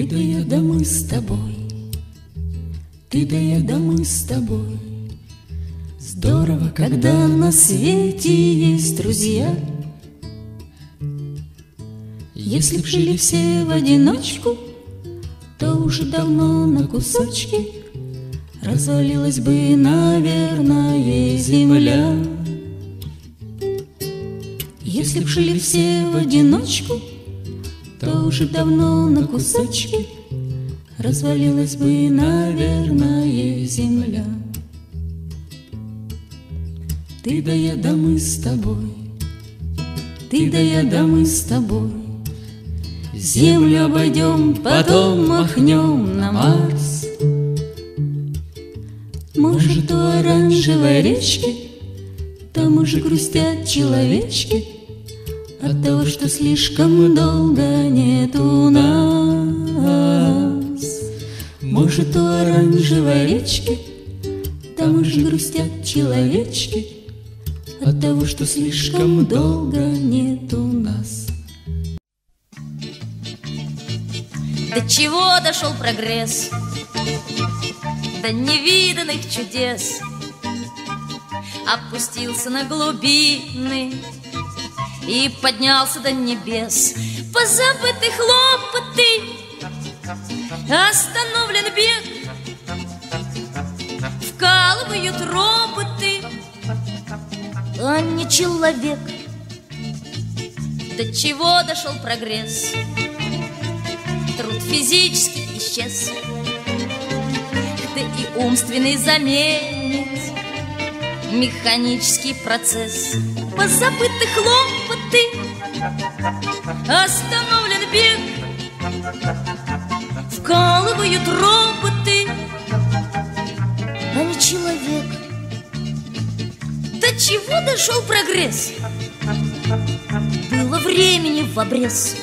Ты да я да мы с тобой, ты да я да мы с тобой. Здорово, когда на свете есть друзья. Если б жили все в одиночку, то уже давно на кусочки Развалилась бы, наверное, земля. Если б жили все в одиночку, то уже давно на кусочки Развалилась бы, наверное, земля. Ты да я да мы с тобой, ты да я да мы с тобой, Землю обойдем, потом махнем на Марс. Может, у оранжевой речки Там уже грустят человечки От того, что слишком долго нет у нас. Может, у оранжевой речки Там уже грустят человечки От того, что слишком долго нет у нас. До чего дошел прогресс? До невиданных чудес Опустился на глубины И поднялся до небес. Позабыты хлопоты Остановлен бег. Вкалывают роботы А не человек. До чего дошел прогресс? труд физически исчез. Да и умственный заменит Механический процесс. Позабыты хлопоты Остановлен бег. Вкалывают роботы А не человек. До чего дошел прогресс? Было времени в обрез